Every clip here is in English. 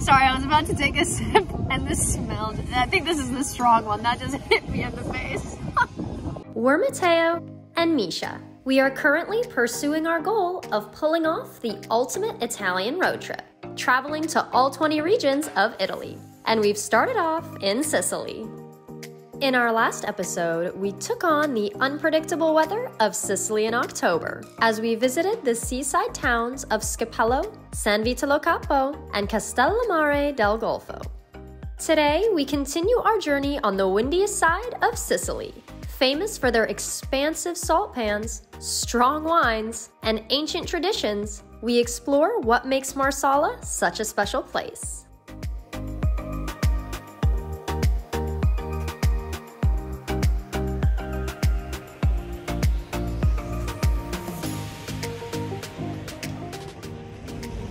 Sorry, I was about to take a sip and this smelled. I think this is the strong one. That just hit me in the face. We're Matteo and Misha. We are currently pursuing our goal of pulling off the ultimate Italian road trip, traveling to all 20 regions of Italy. And we've started off in Sicily. In our last episode, we took on the unpredictable weather of Sicily in October as we visited the seaside towns of Scopello, San Vito lo Capo, and Castellammare del Golfo. Today, we continue our journey on the windiest side of Sicily, famous for their expansive salt pans, strong wines, and ancient traditions. We explore what makes Marsala such a special place.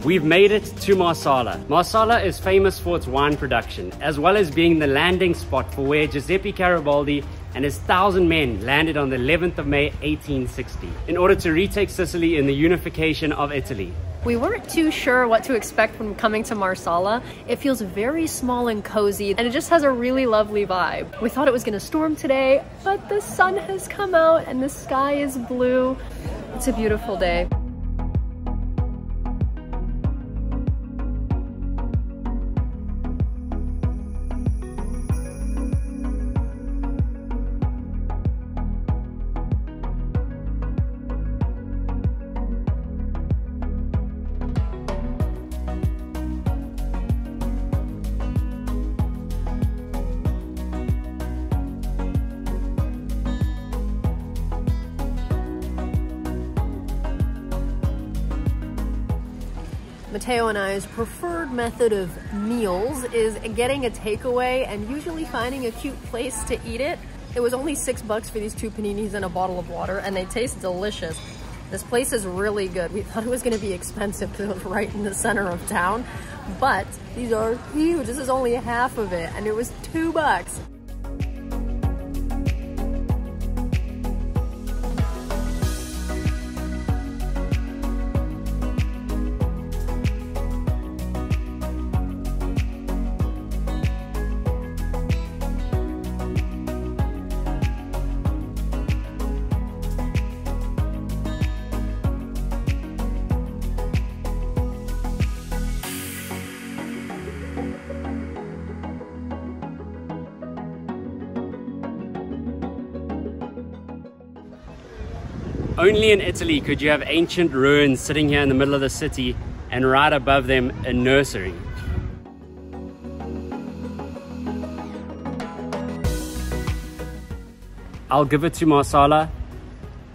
We've made it to Marsala. Marsala is famous for its wine production, as well as being the landing spot for where Giuseppe Garibaldi and his thousand men landed on the 11th of May 1860 in order to retake Sicily in the unification of Italy. We weren't too sure what to expect when coming to Marsala. It feels very small and cozy, and it just has a really lovely vibe. We thought it was gonna storm today, but the sun has come out and the sky is blue. It's a beautiful day. Matteo and I's preferred method of meals is getting a takeaway and usually finding a cute place to eat it. It was only six bucks for these two paninis and a bottle of water and they taste delicious. This place is really good. We thought it was gonna be expensive because it was right in the center of town, but these are huge. This is only half of it and it was two bucks. Only in Italy could you have ancient ruins sitting here in the middle of the city and right above them a nursery. I'll give it to Marsala.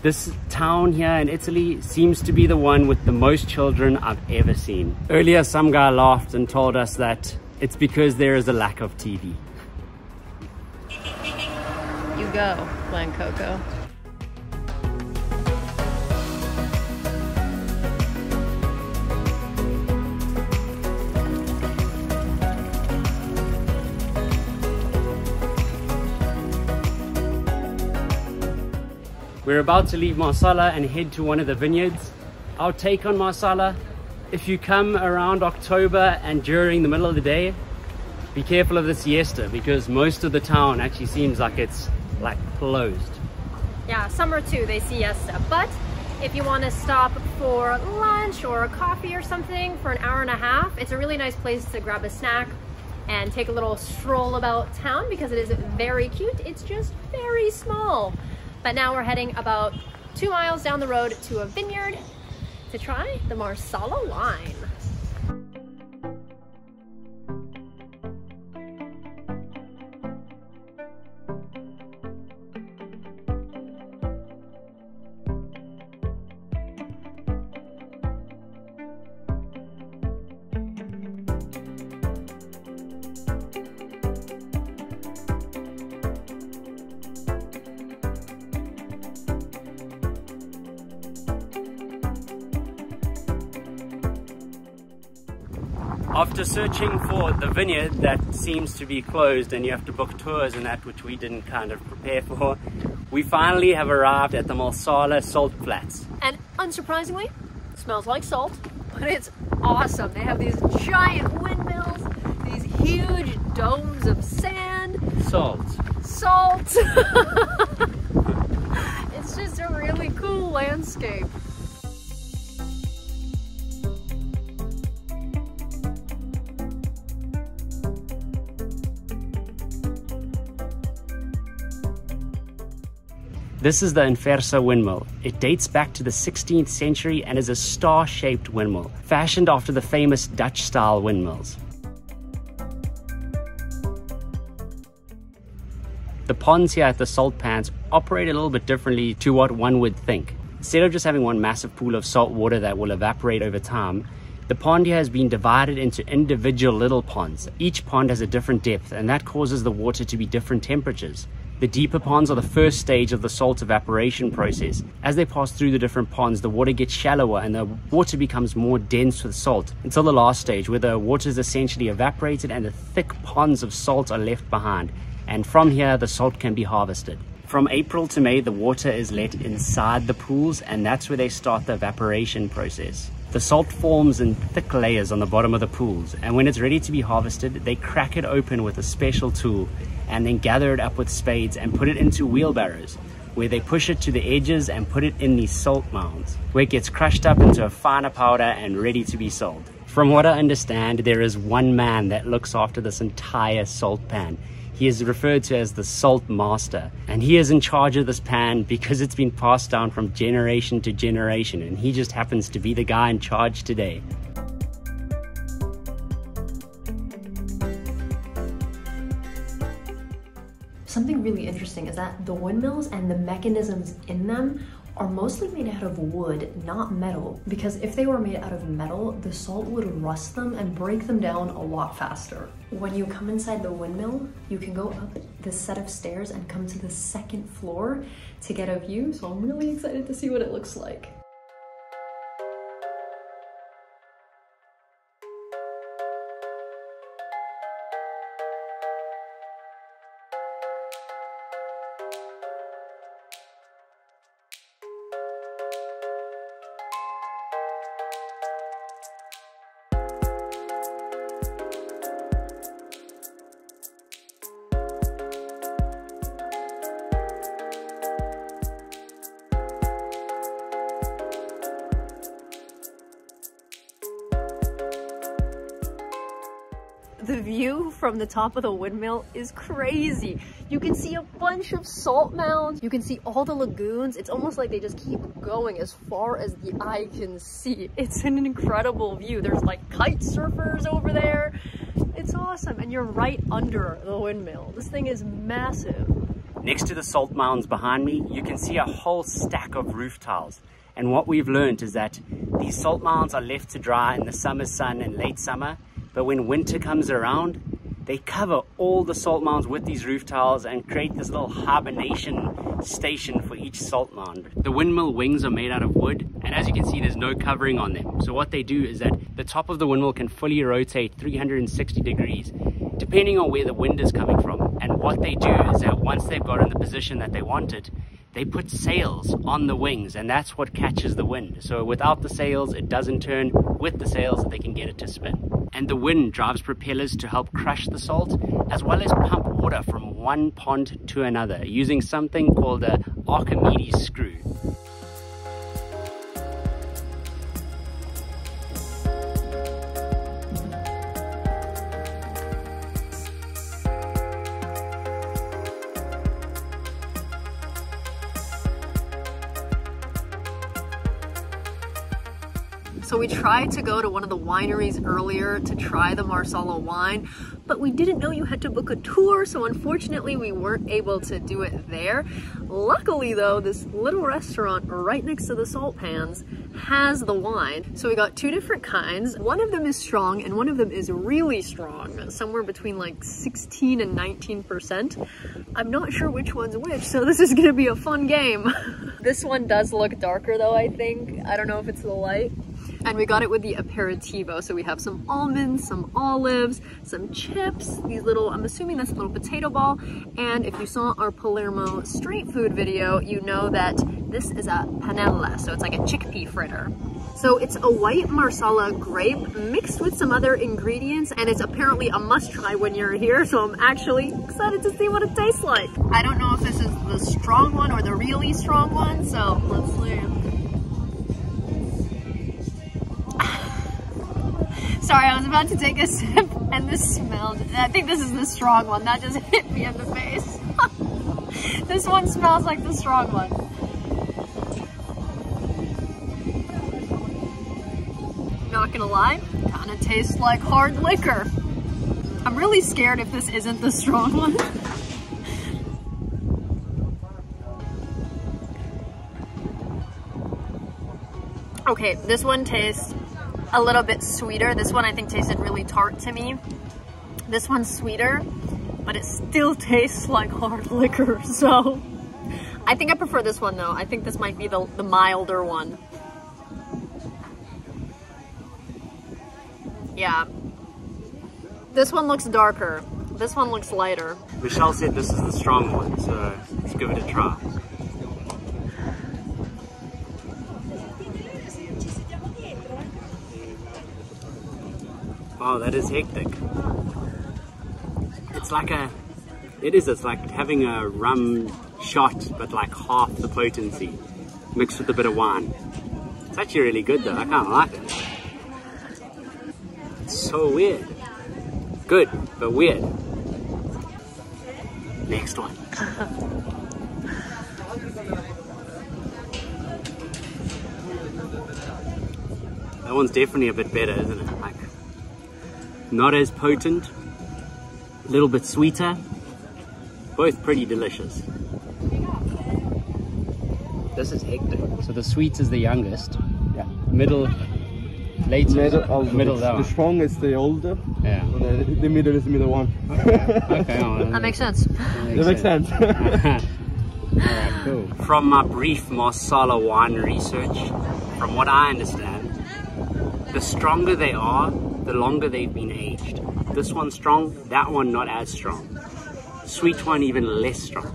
This town here in Italy seems to be the one with the most children I've ever seen. Earlier, some guy laughed and told us that it's because there is a lack of TV. You go, Glen We're about to leave Marsala and head to one of the vineyards. Our take on Marsala, if you come around October and during the middle of the day, be careful of the siesta because most of the town actually seems like it's like closed. Yeah, summer too, they siesta. But if you want to stop for lunch or a coffee or something for an hour and a half, it's a really nice place to grab a snack and take a little stroll about town because it is very cute. It's just very small. But now we're heading about two miles down the road to a vineyard to try the Marsala wine. After searching for the vineyard that seems to be closed and you have to book tours and that which we didn't kind of prepare for, we finally have arrived at the Marsala Salt Flats. And unsurprisingly, smells like salt, but it's awesome. They have these giant windmills these huge domes of sand. Salt. Salt. it's just a really cool landscape. This is the Infersa windmill. It dates back to the 16th century and is a star-shaped windmill, fashioned after the famous Dutch-style windmills. The ponds here at the salt pans operate a little bit differently to what one would think. Instead of just having one massive pool of salt water that will evaporate over time, the pond here has been divided into individual little ponds. Each pond has a different depth and that causes the water to be different temperatures. The deeper ponds are the first stage of the salt evaporation process. As they pass through the different ponds, the water gets shallower and the water becomes more dense with salt until the last stage where the water is essentially evaporated and the thick ponds of salt are left behind. And from here, the salt can be harvested. From April to May, the water is let inside the pools and that's where they start the evaporation process. The salt forms in thick layers on the bottom of the pools and when it's ready to be harvested, they crack it open with a special tool and then gather it up with spades and put it into wheelbarrows where they push it to the edges and put it in these salt mounds where it gets crushed up into a finer powder and ready to be sold. From what I understand, there is one man that looks after this entire salt pan. He is referred to as the salt master and he is in charge of this pan because it's been passed down from generation to generation and he just happens to be the guy in charge today. Interesting is that the windmills and the mechanisms in them are mostly made out of wood, not metal, because if they were made out of metal, the salt would rust them and break them down a lot faster. When you come inside the windmill, you can go up this set of stairs and come to the second floor to get a view, so I'm really excited to see what it looks like. View from the top of the windmill is crazy. You can see a bunch of salt mounds. You can see all the lagoons. It's almost like they just keep going as far as the eye can see. It's an incredible view. There's like kite surfers over there. It's awesome. And you're right under the windmill. This thing is massive. Next to the salt mounds behind me, you can see a whole stack of roof tiles. And what we've learned is that these salt mounds are left to dry in the summer sun and late summer but when winter comes around, they cover all the salt mounds with these roof tiles and create this little hibernation station for each salt mound. The windmill wings are made out of wood and as you can see there's no covering on them. So what they do is that the top of the windmill can fully rotate 360 degrees depending on where the wind is coming from. And what they do is that once they've got in the position that they want it, they put sails on the wings and that's what catches the wind. So without the sails, it doesn't turn. With the sails, they can get it to spin. And the wind drives propellers to help crush the salt, as well as pump water from one pond to another using something called a Archimedes screw. So we tried to go to one of the wineries earlier to try the Marsala wine, but we didn't know you had to book a tour, so unfortunately we weren't able to do it there. Luckily though, this little restaurant right next to the salt pans has the wine. So we got two different kinds. One of them is strong and one of them is really strong, somewhere between like 16 and 19%. I'm not sure which one's which, so this is gonna be a fun game. this one does look darker though, I think. I don't know if it's the light. And we got it with the aperitivo. So we have some almonds, some olives, some chips, these little, I'm assuming that's a little potato ball. And if you saw our Palermo street food video, you know that this is a panella. So it's like a chickpea fritter. So it's a white Marsala grape mixed with some other ingredients and it's apparently a must try when you're here. So I'm actually excited to see what it tastes like. I don't know if this is the strong one or the really strong one. So let's see. Sorry, I was about to take a sip and this smelled, I think this is the strong one. That just hit me in the face. this one smells like the strong one. Not gonna lie, kinda tastes like hard liquor. I'm really scared if this isn't the strong one. okay, this one tastes a little bit sweeter. This one I think tasted really tart to me. This one's sweeter, but it still tastes like hard liquor. So I think I prefer this one though. I think this might be the, the milder one. Yeah. This one looks darker. This one looks lighter. Michelle said this is the strong one, so let's give it a try. Wow, that is hectic. It's like a, it is, it's like having a rum shot, but like half the potency, mixed with a bit of wine. It's actually really good though, I kind of like it. It's so weird. Good, but weird. Next one. that one's definitely a bit better, isn't it? Like, not as potent, a little bit sweeter, both pretty delicious. This is hectic. So the sweet is the youngest. Yeah. Middle, later, Middle, oh, middle the, that the one. strong is the older, Yeah. the, the middle is the middle one. Okay, well, That makes uh, sense. that makes sense. Alright, cool. From my brief Marsala wine research, from what I understand, the stronger they are, the longer they've been aged. This one's strong, that one not as strong. Sweet one even less strong.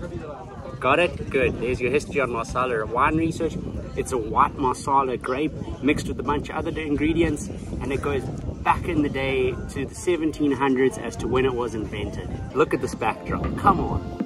Got it? Good. There's your history on Marsala wine research. It's a white Marsala grape mixed with a bunch of other ingredients, and it goes back in the day to the 1700s as to when it was invented. Look at this backdrop. Come on.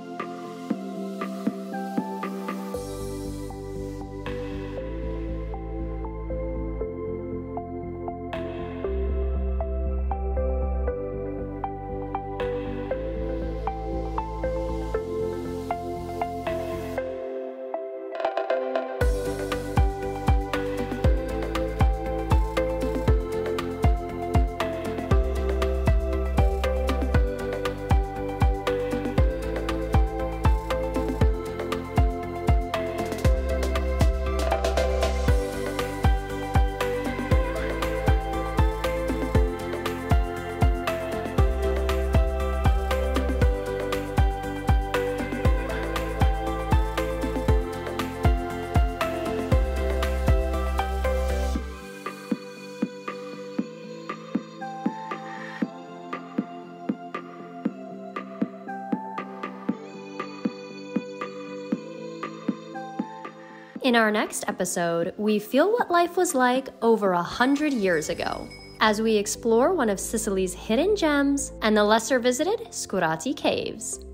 In our next episode, we feel what life was like over a hundred years ago as we explore one of Sicily's hidden gems and the lesser visited Scurati Caves.